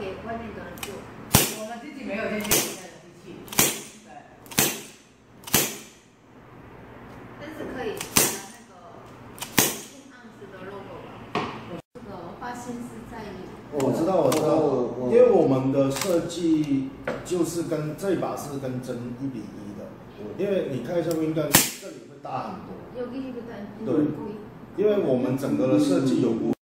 给外面的人做。我们自己没有这些现在的机器，对。但是可以拿那个金样子的 logo 吧。这个花心思在你。我知道，我知道，因为我们的设计就是跟这把是跟真一比一的，因为你看一下 Win 跟这里会大很多，有给你个单，对因为我们整个的设计有